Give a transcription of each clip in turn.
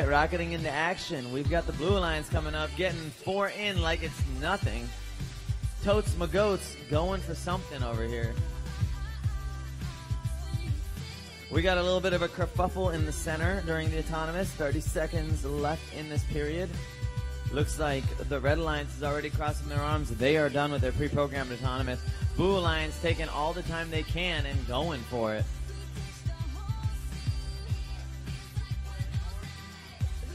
right, rocketing into action. We've got the Blue Alliance coming up, getting four in like it's nothing. Totes Magoats going for something over here. We got a little bit of a kerfuffle in the center during the autonomous. 30 seconds left in this period. Looks like the Red Alliance is already crossing their arms. They are done with their pre-programmed autonomous. Blue Alliance taking all the time they can and going for it.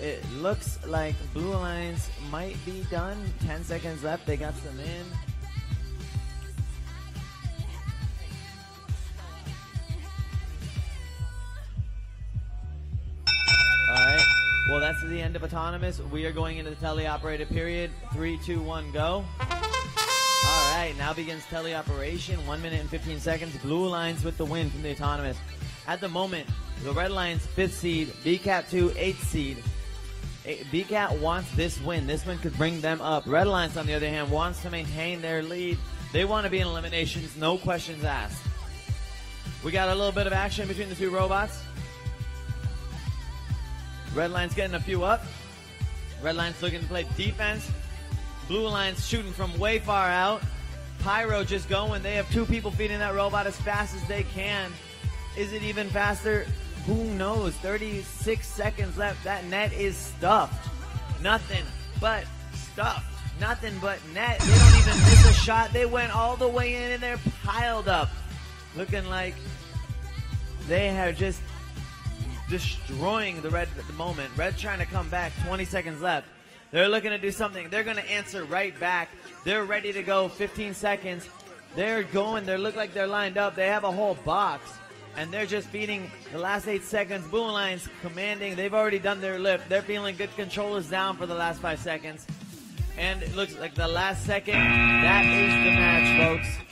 It looks like Blue Alliance might be done. 10 seconds left. They got some in. All right. Well, that's the end of autonomous. We are going into the teleoperated period. Three, two, one, go. All right. Now begins teleoperation. One minute and 15 seconds. Blue Alliance with the win from the autonomous. At the moment, the Red Alliance fifth seed, VCAT two eighth seed. Eh, VCAT wants this win. This win could bring them up. Red Alliance, on the other hand, wants to maintain their lead. They want to be in eliminations, no questions asked. We got a little bit of action between the two robots. Red Alliance getting a few up. Red Alliance looking to play defense. Blue Alliance shooting from way far out. Pyro just going. They have two people feeding that robot as fast as they can. Is it even faster? Who knows? 36 seconds left. That net is stuffed. Nothing but stuffed. Nothing but net. They don't even miss a shot. They went all the way in and they're piled up. Looking like they are just destroying the red at the moment. Red trying to come back. 20 seconds left. They're looking to do something. They're going to answer right back. They're ready to go. 15 seconds. They're going. They look like they're lined up. They have a whole box. And they're just feeding the last eight seconds. Blue Alliance commanding. They've already done their lift. They're feeling good. Controllers down for the last five seconds. And it looks like the last second. That is the match, folks.